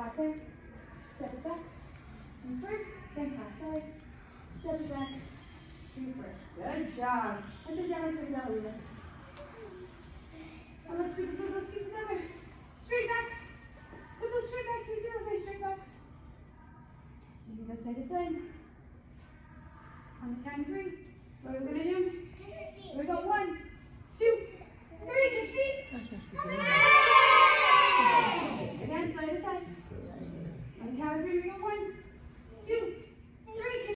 Hot there. Step it back. Do then hot side. Step it back. Do. Good job. And then down like your belly lift. And let's do put those feet together. Straight backs. Put those straight backs. You see those nice straight backs? You can go side to side. On the count of three. What are we gonna